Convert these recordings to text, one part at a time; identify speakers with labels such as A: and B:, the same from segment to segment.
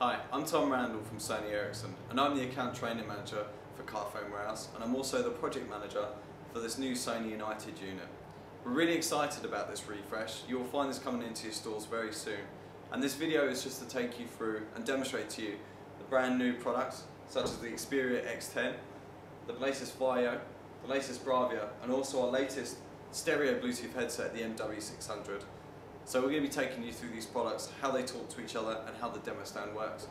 A: Hi, I'm Tom Randall from Sony Ericsson and I'm the account training manager for Carphone Warehouse and I'm also the project manager for this new Sony United unit. We're really excited about this refresh. You'll find this coming into your stores very soon and this video is just to take you through and demonstrate to you the brand new products such as the Xperia X10, the latest Vaio, the latest Bravia and also our latest stereo Bluetooth headset, the MW600. So we're going to be taking you through these products, how they talk to each other and how the demo stand works.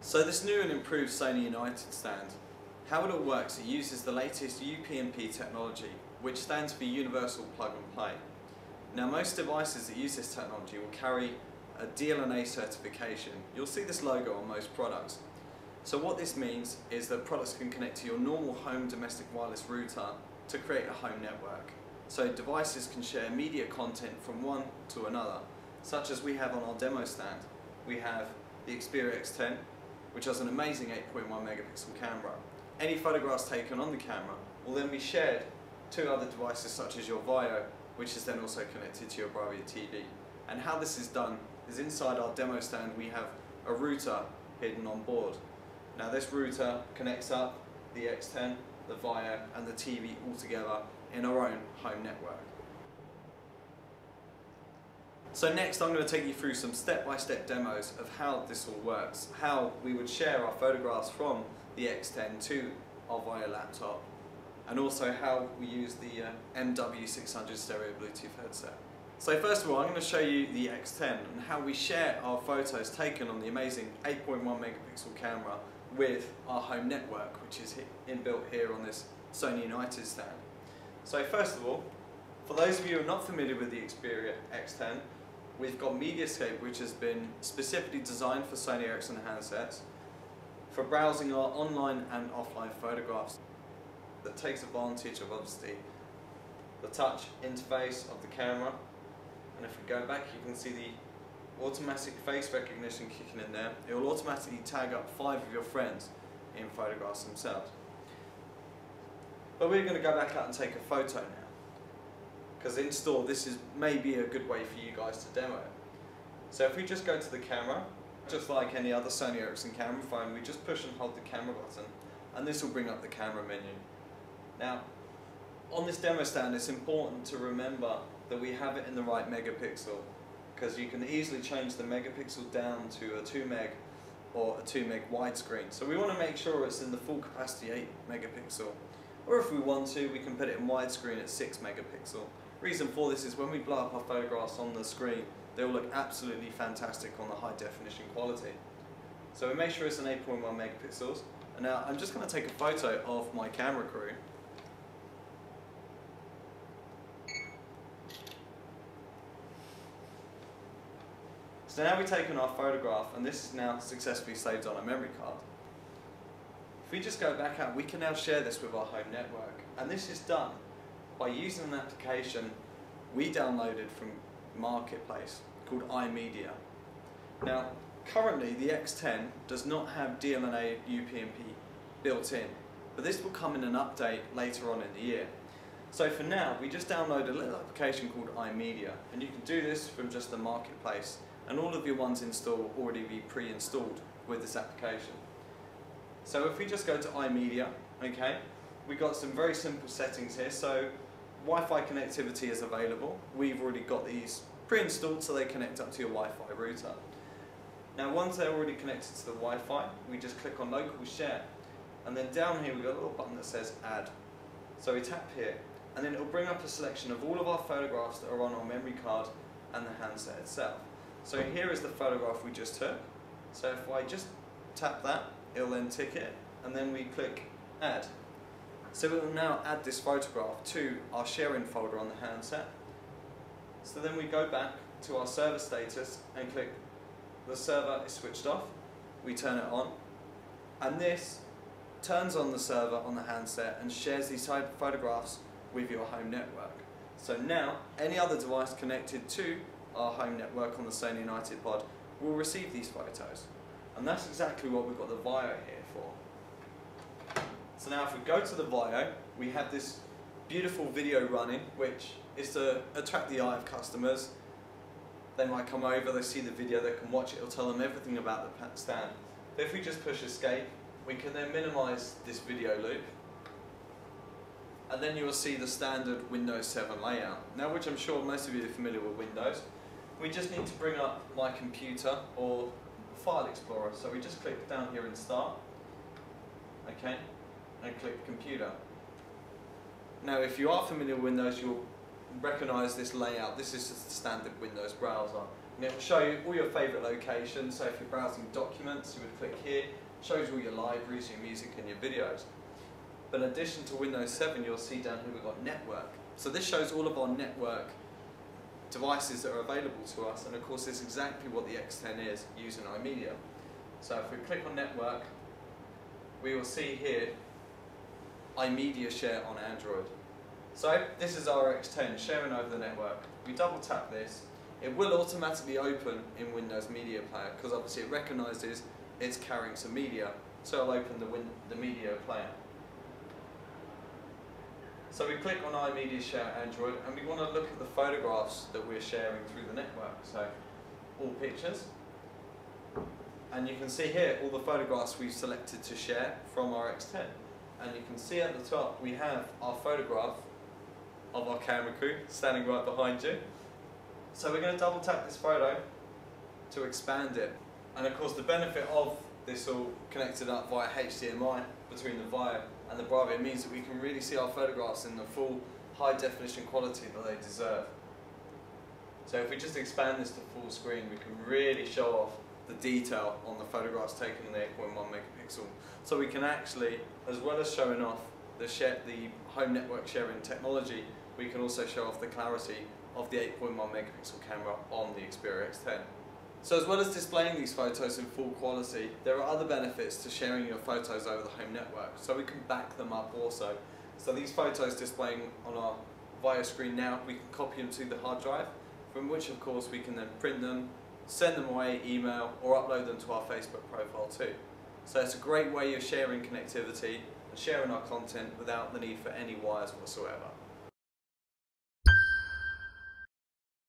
A: So this new and improved Sony United stand, how it all works, it uses the latest UPnP technology, which stands for Universal Plug and Play. Now most devices that use this technology will carry a DLNA certification. You'll see this logo on most products. So what this means is that products can connect to your normal home domestic wireless router to create a home network. So devices can share media content from one to another, such as we have on our demo stand. We have the Xperia X10, which has an amazing 8.1 megapixel camera. Any photographs taken on the camera will then be shared to other devices such as your Vaio, which is then also connected to your Bravia TV. And how this is done is inside our demo stand we have a router hidden on board. Now this router connects up the X10, the Vaio and the TV all together in our own home network. So next I'm going to take you through some step-by-step -step demos of how this all works, how we would share our photographs from the X10 to our Vaio laptop, and also how we use the uh, MW600 stereo Bluetooth headset. So first of all I'm going to show you the X10 and how we share our photos taken on the amazing 8.1 megapixel camera with our home network which is inbuilt here on this Sony United stand. So first of all, for those of you who are not familiar with the Xperia X10, we've got Mediascape which has been specifically designed for Sony Ericsson handsets for browsing our online and offline photographs that takes advantage of obviously the touch interface of the camera and if we go back you can see the automatic face recognition kicking in there. It will automatically tag up five of your friends in photographs themselves. But we're going to go back out and take a photo now. Because in store, this is maybe a good way for you guys to demo it. So if we just go to the camera, just like any other Sony Ericsson camera phone, we just push and hold the camera button, and this will bring up the camera menu. Now, on this demo stand, it's important to remember that we have it in the right megapixel, because you can easily change the megapixel down to a 2 meg or a 2 meg widescreen. So we want to make sure it's in the full capacity 8 megapixel or if we want to, we can put it in widescreen at 6 megapixel. Reason for this is when we blow up our photographs on the screen, they will look absolutely fantastic on the high definition quality. So we make sure it's an 8.1 megapixels. And now I'm just going to take a photo of my camera crew. So now we've taken our photograph and this is now successfully saved on a memory card. If we just go back out, we can now share this with our home network. And this is done by using an application we downloaded from Marketplace called iMedia. Now, currently the X10 does not have DLNA UPnP built in, but this will come in an update later on in the year. So for now, we just download a little application called iMedia, and you can do this from just the Marketplace, and all of your ones installed will already be pre-installed with this application. So if we just go to iMedia, okay, we've got some very simple settings here. So Wi-Fi connectivity is available. We've already got these pre-installed so they connect up to your Wi-Fi router. Now once they're already connected to the Wi-Fi, we just click on local share. And then down here we've got a little button that says add. So we tap here and then it'll bring up a selection of all of our photographs that are on our memory card and the handset itself. So here is the photograph we just took. So if I just tap that, it'll then tick it, and then we click add. So it will now add this photograph to our sharing folder on the handset. So then we go back to our server status and click the server is switched off, we turn it on, and this turns on the server on the handset and shares these type of photographs with your home network. So now, any other device connected to our home network on the Sony United Pod will receive these photos. And that's exactly what we've got the Vaio here for. So now if we go to the Vaio, we have this beautiful video running, which is to attract the eye of customers. They might come over, they see the video, they can watch it, it'll tell them everything about the stand. But if we just push escape, we can then minimize this video loop. And then you will see the standard Windows 7 layout. Now, which I'm sure most of you are familiar with Windows. We just need to bring up my computer or File Explorer. So we just click down here in Start, okay, and click Computer. Now, if you are familiar with Windows, you'll recognize this layout. This is just the standard Windows browser. And it will show you all your favorite locations. So if you're browsing documents, you would click here. It shows all your libraries, your music and your videos. But in addition to Windows 7, you'll see down here we've got network. So this shows all of our network devices that are available to us. And of course, this is exactly what the X10 is using iMedia. So if we click on network, we will see here iMedia Share on Android. So this is our X10 sharing over the network. We double tap this. It will automatically open in Windows Media Player because obviously it recognises it's carrying some media. So it'll open the, win the media player. So we click on iMedia Share Android and we want to look at the photographs that we're sharing through the network. So all pictures. And you can see here all the photographs we've selected to share from our X10. And you can see at the top we have our photograph of our camera crew standing right behind you. So we're going to double tap this photo to expand it. And of course the benefit of this all connected up via HDMI between the Vaio and the Bravia means that we can really see our photographs in the full high definition quality that they deserve. So if we just expand this to full screen we can really show off the detail on the photographs taken in the 8.1 megapixel. So we can actually, as well as showing off the, share, the home network sharing technology, we can also show off the clarity of the 8.1 megapixel camera on the Xperia X10. So as well as displaying these photos in full quality, there are other benefits to sharing your photos over the home network, so we can back them up also. So these photos displaying on our Vaio screen now, we can copy them to the hard drive, from which of course we can then print them, send them away, email, or upload them to our Facebook profile too. So it's a great way of sharing connectivity and sharing our content without the need for any wires whatsoever.